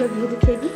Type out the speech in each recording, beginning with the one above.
আমরা ভিডিও দেখিয়ে দিই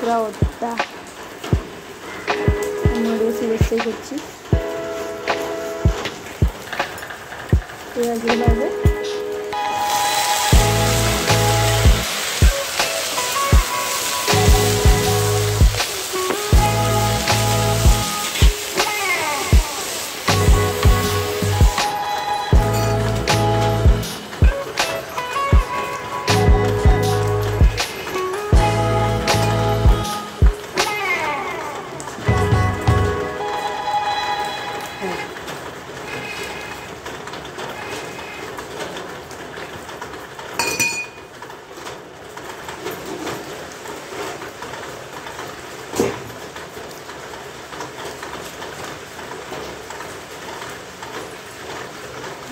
కూర వద్దా నూడిల్స్ వేసేసి వచ్చి ఇవాళ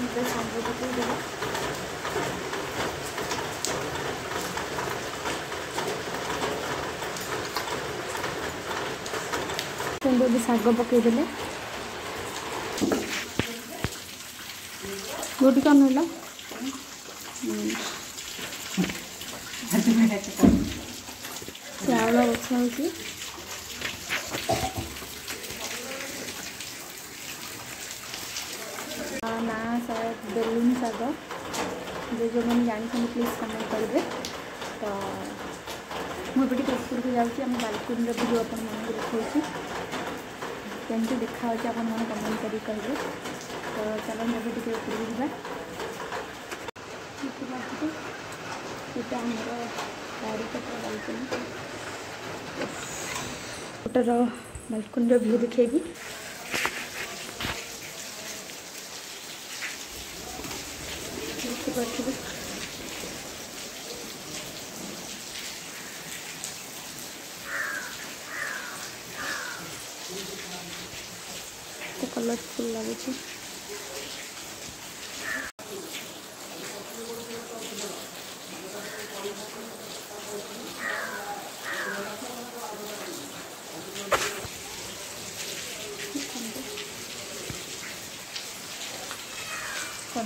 নিজের সম্পর্কতেই দেবো সুন্দর শাগ পকাই দেলে ଗୋଟି କ'ଣ ହେଲା ଚାଉଳ ବଛା ହେଉଛି जो जो मैंने जानते प्लीज कमेंट करेंगे तो मुझे प्रस्तुत मतलब हो जाए बालकुन रिज आपको देखिए कमी देखा आपने कमेंट करेंगे कर चलो जब टे गोटे बालकुन रिव देखी કલર ફૂલ લાગે છે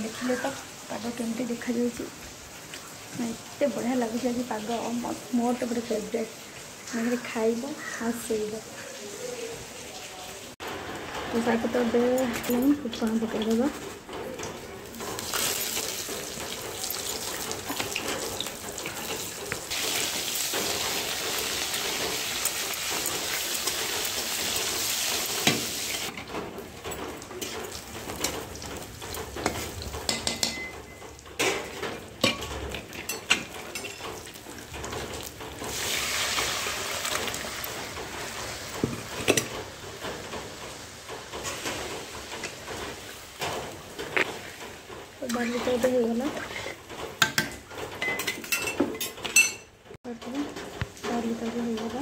ଦେଖିଲେ ତ ପାଗ କେମିତି ଦେଖାଯାଉଛି ଏତେ ବଢ଼ିଆ ଲାଗୁଛି ଆଜି ପାଗ ମୋ ମୋର ତ ଗୋଟେ ଫେଭରେଟ୍ ମାନେ ଖାଇବ ଆଉ ଶୋଇବ ಸಾಕು ತೋಟದ ಕುಟ್ಕೊಂಡು ಬಿಟ್ಟಿರೋದು ಅದು ಇವೆಲ್ಲ ಬರ್ತದೆ ಸಾರಿದಾಗ ಇವೆಲ್ಲ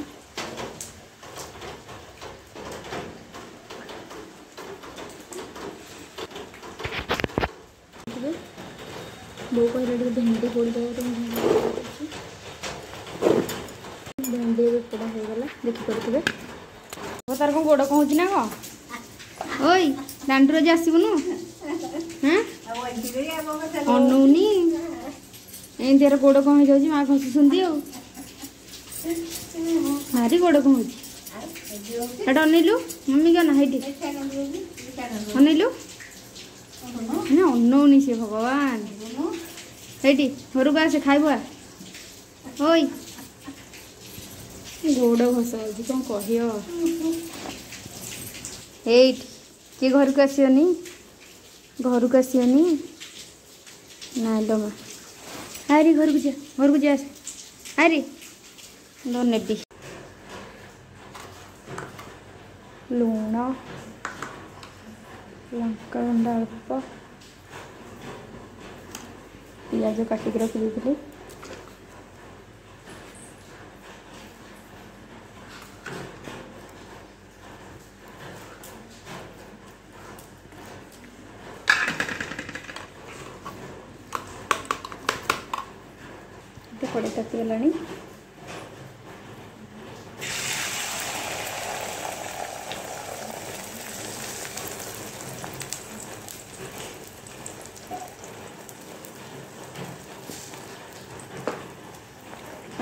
ବହୁତ ରେଡ଼ି ଭେଣ୍ଡି ପଡ଼ିଯାଉଛି ଭେଣ୍ଡି ଏବେ ପୋଡ଼ା ହେଇଗଲା ଦେଖିପାରୁଥିବେ ଆଉ ତାର କ'ଣ ଗୋଡ଼ କ'ଣ ହେଉଛି ନା କ'ଣ ଓଇ ଦାଣ୍ଡରୁ ଆଜି ଆସିବୁନୁ ହଁ ଅନଉନି ଏମିତି ଆର ଗୋଡ଼ କ'ଣ ହେଇଯାଉଛି ମା ଘଷୁଛନ୍ତି ଆଉ ଭାରି ଗୋଡ଼ କ'ଣ ହେଉଛି ସେଇଟା ଅନେଇଲୁ ମମି କ'ଣ ହେଇଟି ଅନେଇଲୁ ନା ଅନଉନି ସେ ଭଗବାନ ହେଇଟି ଘରକୁ ଆସେ ଖାଇବୁ ଆ ହଇ ଗୋଡ଼ ଘଷ ହେଉଛି କ'ଣ କହିବ ହେଇଟି କିଏ ଘରକୁ ଆସିବନି घर को आसवन ना दमा आरी घर को घर को जा आरी ने लुण लंका अल्प पिज काटिक रखी ଏମିତି କଡ଼େଇ ତାତିଗଲାଣି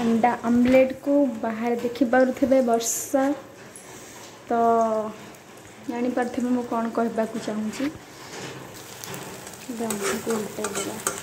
ଅଣ୍ଡା ଆମ୍ଲେଟ୍କୁ ବାହାରେ ଦେଖିପାରୁଥିବେ ବର୍ଷା ତ ଜାଣିପାରୁଥିବେ ମୁଁ କ'ଣ କହିବାକୁ ଚାହୁଁଛି ଆମ୍କୁ ଉଲ୍ଟାଇ ଦେବା